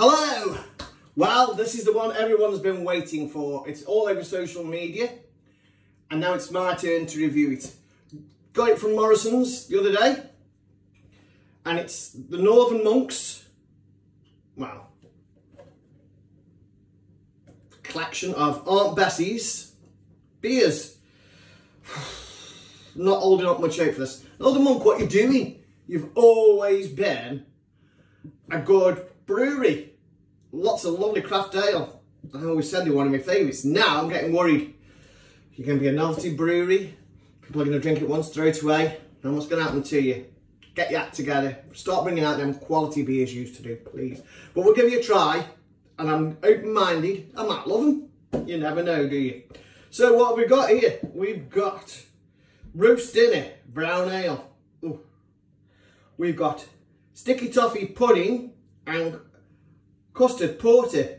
Hello! Well, this is the one everyone's been waiting for. It's all over social media. And now it's my turn to review it. Got it from Morrison's the other day. And it's the Northern Monks. Wow. Collection of Aunt Bessie's beers. Not holding up much out for this. Northern Monk, what you doing? You've always been a good brewery. Lots of lovely craft ale. I always said one of my favourites. Now I'm getting worried. You're going to be a novelty brewery. People are going to drink it once, throw it away. And what's going to happen to you? Get your act together. Start bringing out them quality beers you used to do, please. But we'll give you a try. And I'm open-minded. I might love them. You never know, do you? So what have we got here? We've got roast dinner, brown ale. Ooh. We've got sticky toffee pudding and custard porter.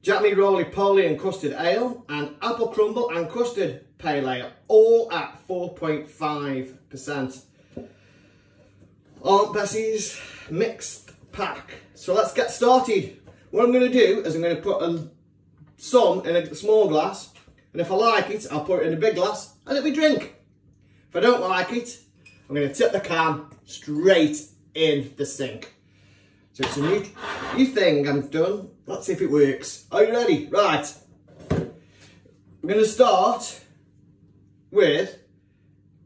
Jammy roly poly and custard ale and apple crumble and custard pale ale, all at 4.5%. Aunt Bessie's mixed pack. So let's get started. What I'm going to do is I'm going to put a, some in a small glass and if I like it, I'll put it in a big glass and it'll be drink. If I don't like it, I'm going to tip the can straight in the sink. So it's a new, new thing I've done. Let's see if it works. Are you ready? Right. I'm going to start with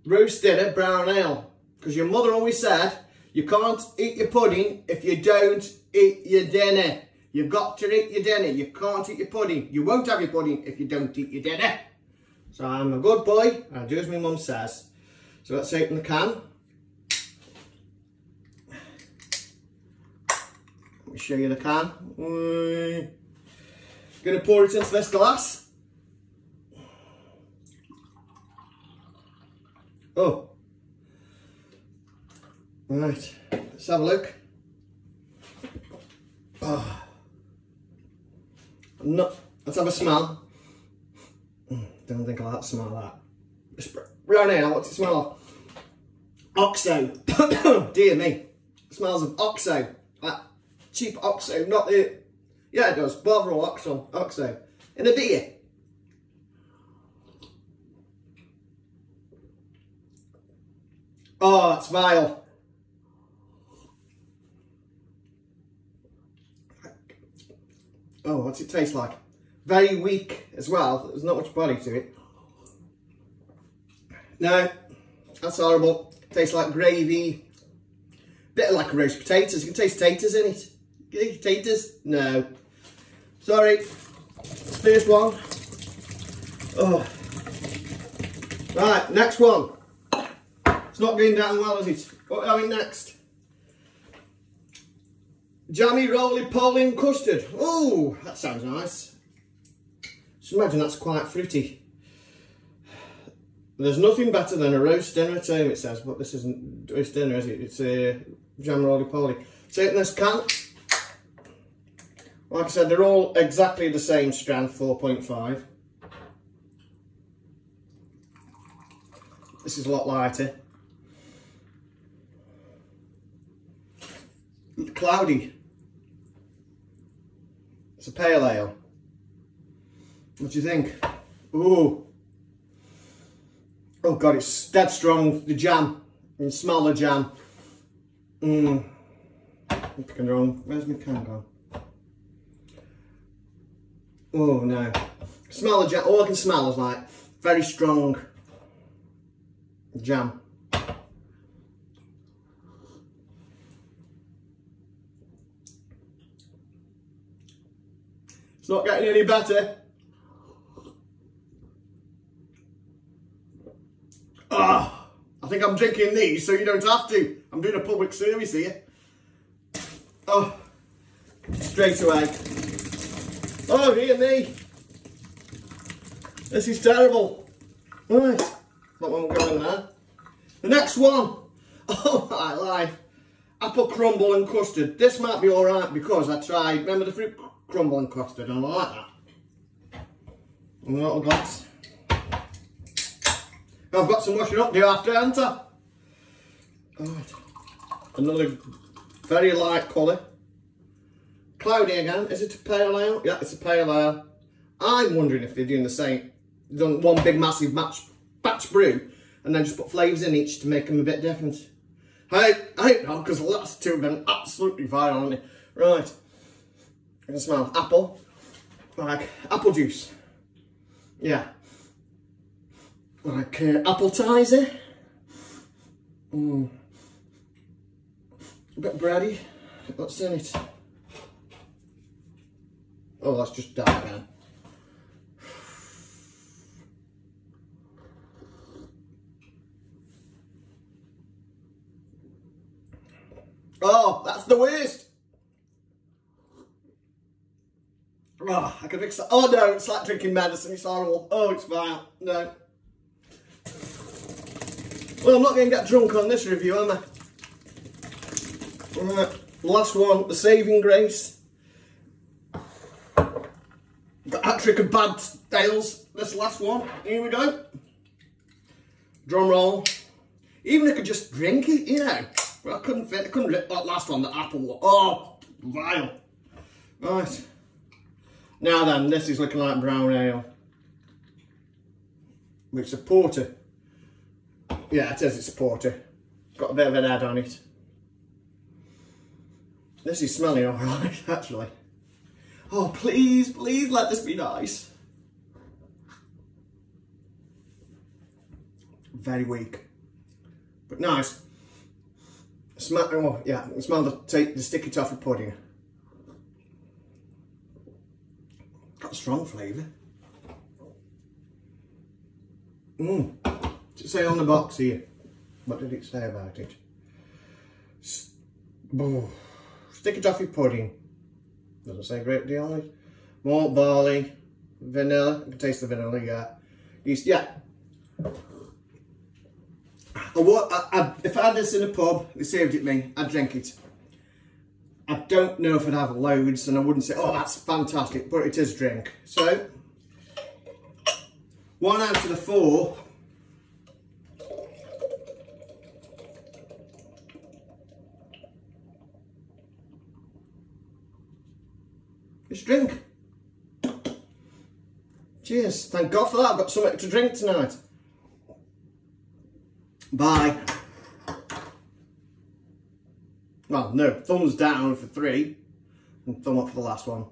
roast dinner brown ale. Because your mother always said, you can't eat your pudding if you don't eat your dinner. You've got to eat your dinner. You can't eat your pudding. You won't have your pudding if you don't eat your dinner. So I'm a good boy. I do as my mum says. So let's open the can. Let me show you the can. Mm. Gonna pour it into this glass. Oh. Right, let's have a look. Oh. No, let's have a smell. Mm, don't think I'll have the smell that. Brown ale, what's it smell? Oxo. Dear me. Smells of Oxo. Cheap Oxo, not the... Yeah, it does. Bovril Oxo. Oxo. In a beer. Oh, that's vile. Oh, what's it taste like? Very weak as well. There's not much body to it. No, that's horrible. Tastes like gravy. Bit like roast potatoes. You can taste taters in it. Taters? No. Sorry. First one. Oh. Right, next one. It's not going down well, is it? What are we having next? Jammy roly poly custard. Oh, that sounds nice. Just imagine that's quite fruity. There's nothing better than a roast dinner at home, it says, but this isn't roast dinner, is it? It's a jam roly poly. So this can, like I said, they're all exactly the same strand, 4.5. This is a lot lighter. Cloudy. It's a pale ale. What do you think? Ooh. Oh God, it's dead strong. The jam. Can smell the jam. Mmm. I'm picking wrong. Where's my can? Oh no. Smell the jam. All I can smell is like very strong jam. It's not getting any better. Ah, I think I'm drinking these so you don't have to. I'm doing a public service here. Oh, straight away. Oh, dear me. This is terrible. Right, that one will go in there. The next one. Oh, my life. Apple crumble and custard. This might be alright because I tried, remember the fruit crumble and custard, and I like that. And a little glass. I've got some washing up to do after, haven't I? Right. Another very light colour. Cloudy again. Is it a pale ale? Yeah, it's a pale ale. I'm wondering if they're doing the same, done one big massive batch, batch brew, and then just put flavours in each to make them a bit different. Hey, hey, no, because the last two have been absolutely vile, haven't they? Right. I can smell apple, like apple juice. Yeah. Like uh, Appletiser. Mm. A bit bready. What's in it? Oh, that's just dark now. Oh, that's the worst. Oh, I can mix that. Oh no, it's like drinking medicine. It's horrible. Oh, it's vile. No. Well, I'm not going to get drunk on this review, am I? Right, last one, the saving grace. The hat trick of bad tales. This last one. Here we go. Drum roll. Even if I could just drink it, you know. But I couldn't fit. I couldn't rip that last one, the apple one. Oh, vile. Right. Now then, this is looking like brown ale. It's a porter. Yeah, it says it's a porter. Got a bit of an head on it. This is smelling alright, actually. Oh, please, please let this be nice. Very weak. But nice. Smell, oh, yeah, smell the, take the sticky toffee pudding. Got strong flavour. Mmm. It say on the box here? What did it say about it? oh, sticky toffee pudding. Doesn't say a great deal on it. Barley, vanilla. I can taste the vanilla, yeah. Yeast, yeah. I, I, I, if I had this in a pub, they served it me, I'd drink it. I don't know if I'd have loads and I wouldn't say, oh, that's fantastic, but it is drink. So, one out of the four. Drink. Cheers. Thank God for that. I've got something to drink tonight. Bye. Well, no, thumbs down for three and thumb up for the last one.